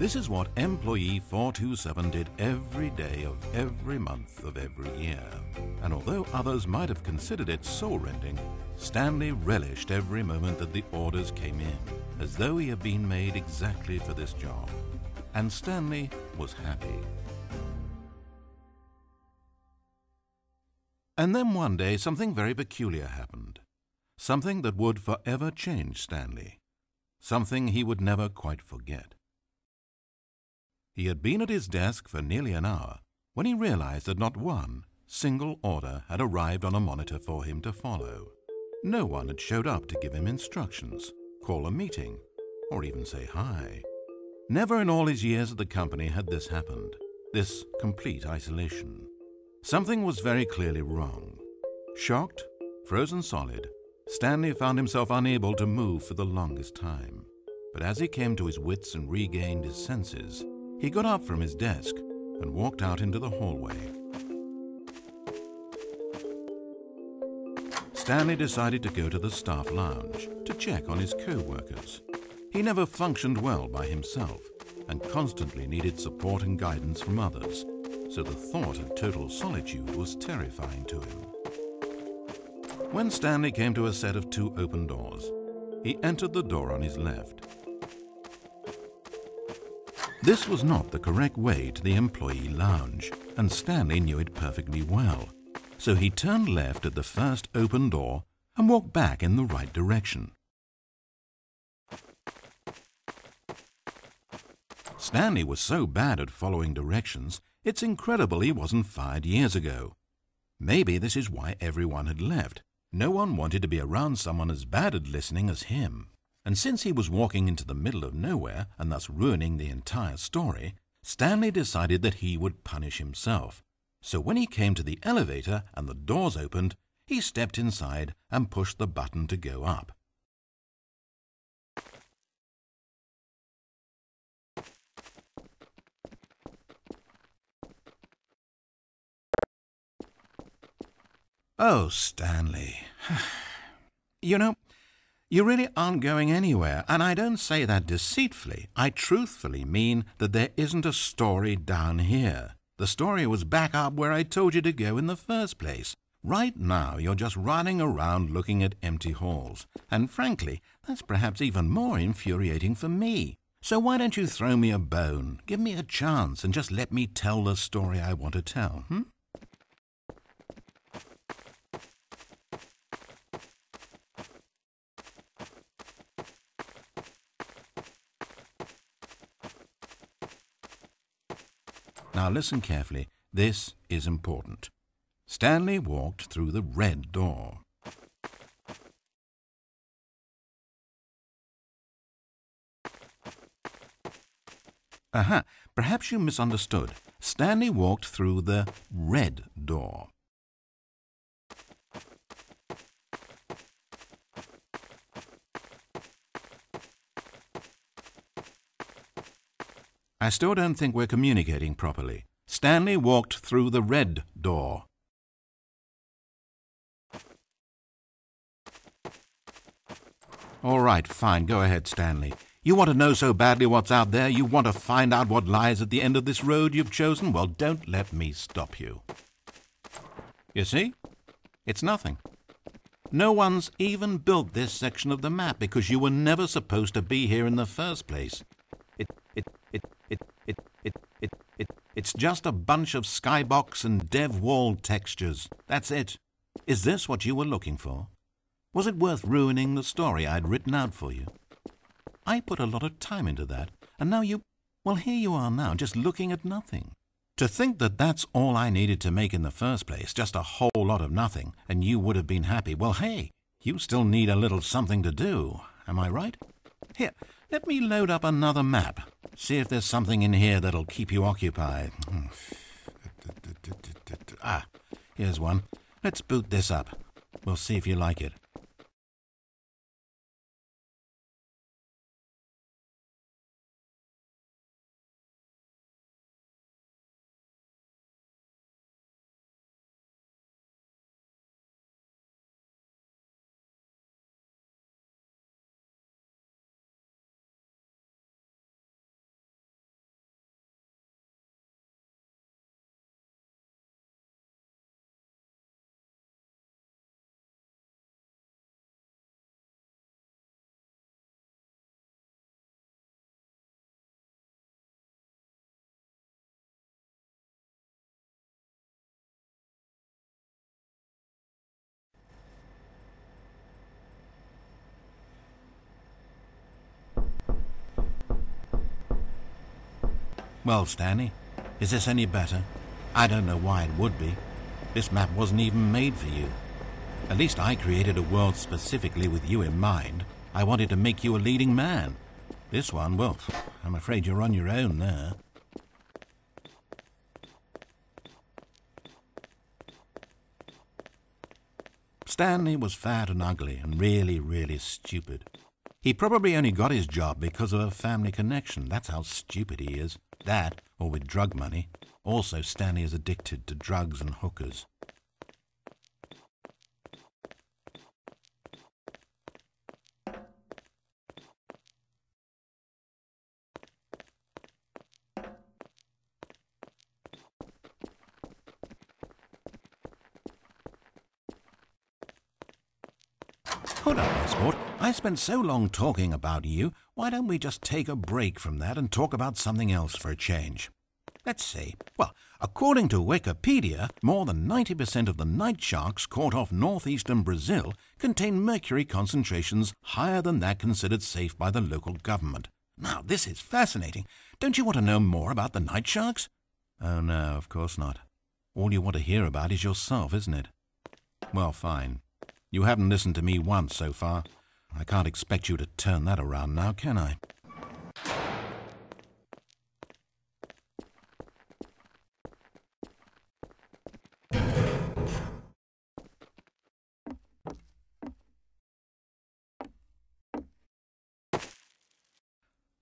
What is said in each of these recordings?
This is what employee 427 did every day of every month of every year. And although others might have considered it soul-rending, Stanley relished every moment that the orders came in, as though he had been made exactly for this job. And Stanley was happy. And then one day something very peculiar happened. Something that would forever change Stanley. Something he would never quite forget. He had been at his desk for nearly an hour when he realized that not one single order had arrived on a monitor for him to follow. No one had showed up to give him instructions, call a meeting, or even say hi. Never in all his years at the company had this happened, this complete isolation. Something was very clearly wrong. Shocked, frozen solid, Stanley found himself unable to move for the longest time. But as he came to his wits and regained his senses, he got up from his desk and walked out into the hallway. Stanley decided to go to the staff lounge to check on his co-workers. He never functioned well by himself and constantly needed support and guidance from others, so the thought of total solitude was terrifying to him. When Stanley came to a set of two open doors, he entered the door on his left this was not the correct way to the employee lounge, and Stanley knew it perfectly well. So he turned left at the first open door and walked back in the right direction. Stanley was so bad at following directions, it's incredible he wasn't fired years ago. Maybe this is why everyone had left. No one wanted to be around someone as bad at listening as him. And since he was walking into the middle of nowhere and thus ruining the entire story, Stanley decided that he would punish himself. So when he came to the elevator and the doors opened, he stepped inside and pushed the button to go up. Oh, Stanley. you know, you really aren't going anywhere, and I don't say that deceitfully. I truthfully mean that there isn't a story down here. The story was back up where I told you to go in the first place. Right now, you're just running around looking at empty halls. And frankly, that's perhaps even more infuriating for me. So why don't you throw me a bone, give me a chance, and just let me tell the story I want to tell, hmm? Now listen carefully. This is important. Stanley walked through the red door. Aha, perhaps you misunderstood. Stanley walked through the red door. I still don't think we're communicating properly. Stanley walked through the red door. All right, fine. Go ahead, Stanley. You want to know so badly what's out there? You want to find out what lies at the end of this road you've chosen? Well, don't let me stop you. You see? It's nothing. No one's even built this section of the map because you were never supposed to be here in the first place. It, it, it, it, it, it, it, it, it's just a bunch of skybox and dev wall textures. That's it. Is this what you were looking for? Was it worth ruining the story I'd written out for you? I put a lot of time into that, and now you... Well, here you are now, just looking at nothing. To think that that's all I needed to make in the first place, just a whole lot of nothing, and you would have been happy, well, hey, you still need a little something to do. Am I right? Here, let me load up another map. See if there's something in here that'll keep you occupied. Ah, here's one. Let's boot this up. We'll see if you like it. Well, Stanley, is this any better? I don't know why it would be. This map wasn't even made for you. At least I created a world specifically with you in mind. I wanted to make you a leading man. This one, well, I'm afraid you're on your own there. Stanley was fat and ugly and really, really stupid. He probably only got his job because of a family connection. That's how stupid he is. That, or with drug money. Also, Stanley is addicted to drugs and hookers. Hold on, Sport. I spent so long talking about you, why don't we just take a break from that and talk about something else for a change? Let's see. Well, according to Wikipedia, more than 90% of the night sharks caught off northeastern Brazil contain mercury concentrations higher than that considered safe by the local government. Now, this is fascinating. Don't you want to know more about the night sharks? Oh, no, of course not. All you want to hear about is yourself, isn't it? Well, fine. You haven't listened to me once so far. I can't expect you to turn that around now, can I?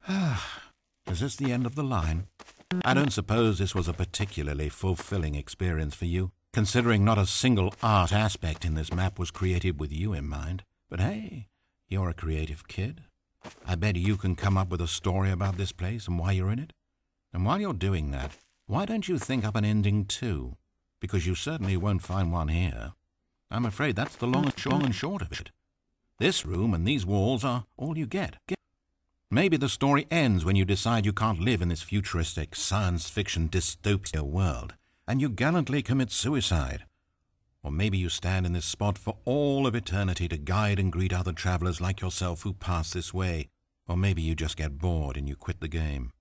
Is this the end of the line? I don't suppose this was a particularly fulfilling experience for you, considering not a single art asset in this map was created with you in mind. But hey, you're a creative kid. I bet you can come up with a story about this place and why you're in it. And while you're doing that, why don't you think up an ending too? Because you certainly won't find one here. I'm afraid that's the long and, long and short of it. This room and these walls are all you get. Maybe the story ends when you decide you can't live in this futuristic science fiction dystopia world, and you gallantly commit suicide. Or maybe you stand in this spot for all of eternity to guide and greet other travelers like yourself who pass this way. Or maybe you just get bored and you quit the game.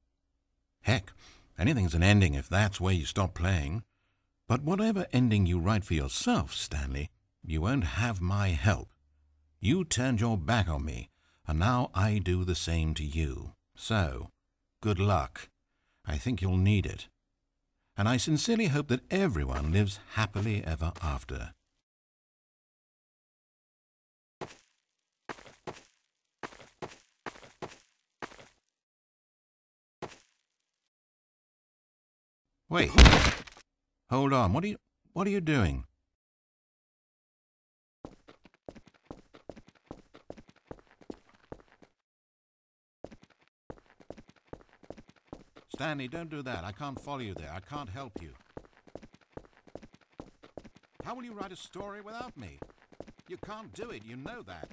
Heck, anything's an ending if that's where you stop playing. But whatever ending you write for yourself, Stanley, you won't have my help. You turned your back on me, and now I do the same to you. So, good luck. I think you'll need it and I sincerely hope that everyone lives happily ever after. Wait. Hold on. What are you what are you doing? Stanley, don't do that. I can't follow you there. I can't help you. How will you write a story without me? You can't do it. You know that.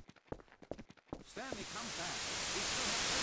Stanley, come back.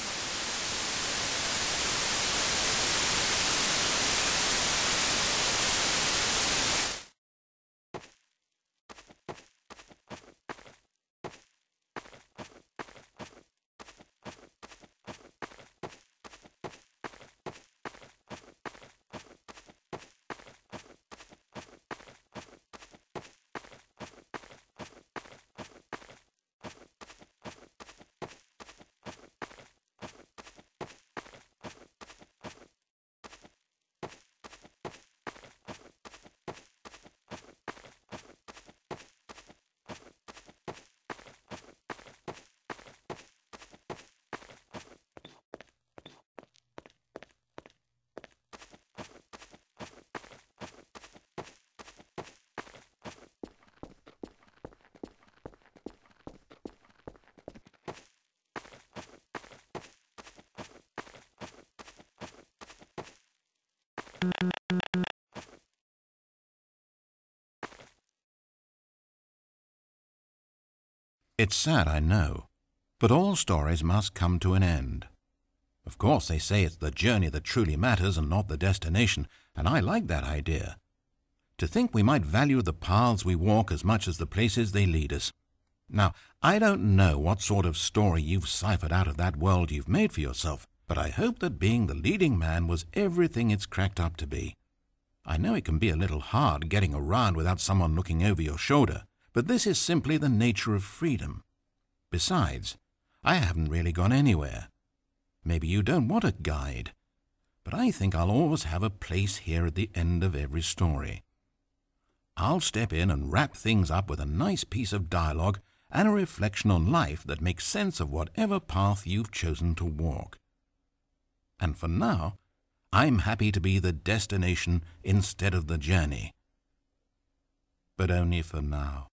It's sad, I know, but all stories must come to an end. Of course, they say it's the journey that truly matters and not the destination, and I like that idea. To think we might value the paths we walk as much as the places they lead us. Now, I don't know what sort of story you've ciphered out of that world you've made for yourself, but I hope that being the leading man was everything it's cracked up to be. I know it can be a little hard getting around without someone looking over your shoulder, but this is simply the nature of freedom. Besides, I haven't really gone anywhere. Maybe you don't want a guide, but I think I'll always have a place here at the end of every story. I'll step in and wrap things up with a nice piece of dialogue and a reflection on life that makes sense of whatever path you've chosen to walk. And for now, I'm happy to be the destination instead of the journey. But only for now.